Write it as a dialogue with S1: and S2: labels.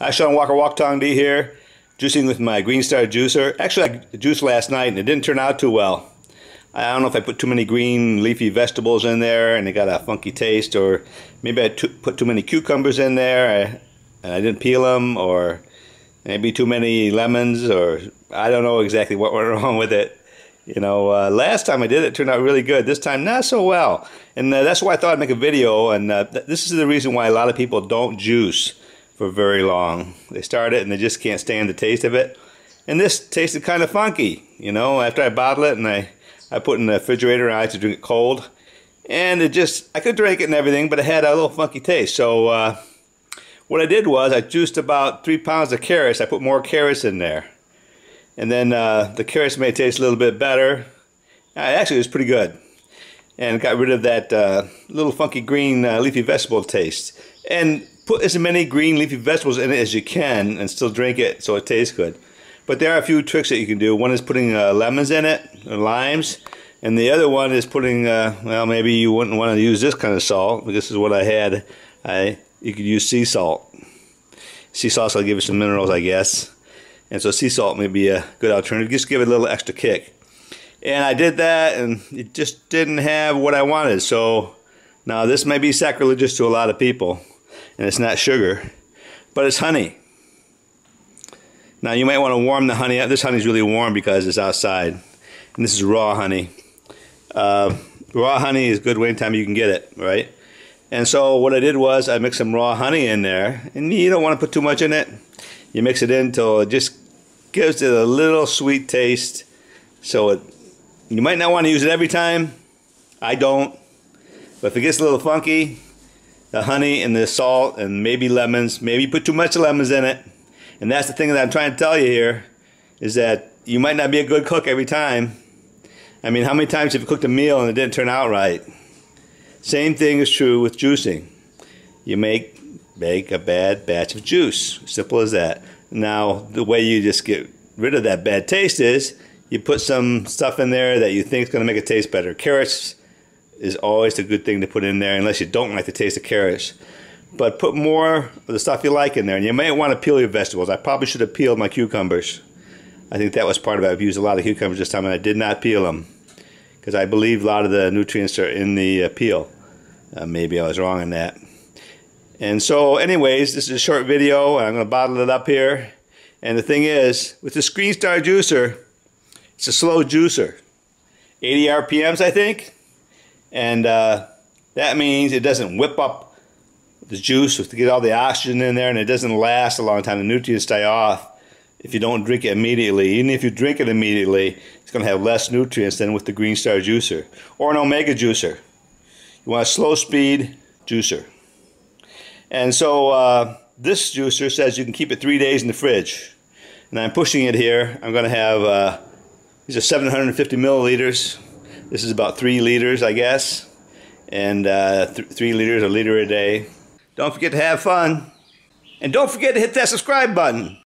S1: Hi, Sean Walker Walk Tong D here, juicing with my Green Star juicer. Actually, I juiced last night and it didn't turn out too well. I don't know if I put too many green leafy vegetables in there and it got a funky taste, or maybe I put too many cucumbers in there and I didn't peel them, or maybe too many lemons, or I don't know exactly what went wrong with it. You know, uh, last time I did it, it turned out really good. This time, not so well. And uh, that's why I thought I'd make a video. And uh, th this is the reason why a lot of people don't juice for very long. They start it and they just can't stand the taste of it. And this tasted kind of funky, you know, after I bottle it and I, I put it in the refrigerator and I like to drink it cold. And it just, I could drink it and everything, but it had a little funky taste. So uh, what I did was I juiced about three pounds of carrots. I put more carrots in there. And then uh, the carrots may taste a little bit better. Uh, actually, it was pretty good. And got rid of that uh, little funky green uh, leafy vegetable taste. And put as many green leafy vegetables in it as you can and still drink it so it tastes good. But there are a few tricks that you can do. One is putting uh, lemons in it, limes. And the other one is putting, uh, well, maybe you wouldn't want to use this kind of salt. This is what I had. I, you could use sea salt. Sea salt will give you some minerals, I guess. And so sea salt may be a good alternative. Just give it a little extra kick. And I did that, and it just didn't have what I wanted. So now this may be sacrilegious to a lot of people, and it's not sugar, but it's honey. Now you might want to warm the honey up. This honey is really warm because it's outside. And this is raw honey. Uh, raw honey is good anytime you can get it, right? And so what I did was I mixed some raw honey in there. And you don't want to put too much in it. You mix it in until it just gives it a little sweet taste. So it, you might not want to use it every time. I don't. But if it gets a little funky, the honey and the salt and maybe lemons, maybe you put too much lemons in it. And that's the thing that I'm trying to tell you here, is that you might not be a good cook every time. I mean, how many times have you cooked a meal and it didn't turn out right? Same thing is true with juicing. You make make a bad batch of juice. Simple as that. Now, the way you just get rid of that bad taste is you put some stuff in there that you think is going to make it taste better. Carrots is always a good thing to put in there unless you don't like the taste of carrots. But put more of the stuff you like in there. And you may want to peel your vegetables. I probably should have peeled my cucumbers. I think that was part of it. I've used a lot of cucumbers this time and I did not peel them. Because I believe a lot of the nutrients are in the uh, peel. Uh, maybe I was wrong on that. And so anyways, this is a short video. and I'm going to bottle it up here. And the thing is, with the Green Star juicer, it's a slow juicer. 80 RPMs, I think. And uh, that means it doesn't whip up the juice to get all the oxygen in there and it doesn't last a long time. The nutrients die off if you don't drink it immediately. Even if you drink it immediately, it's going to have less nutrients than with the Green Star juicer. Or an Omega juicer. You want a slow speed juicer. And so uh, this juicer says you can keep it three days in the fridge. And I'm pushing it here. I'm going to have, uh, these are 750 milliliters. This is about three liters, I guess. And uh, th three liters, a liter a day. Don't forget to have fun. And don't forget to hit that subscribe button.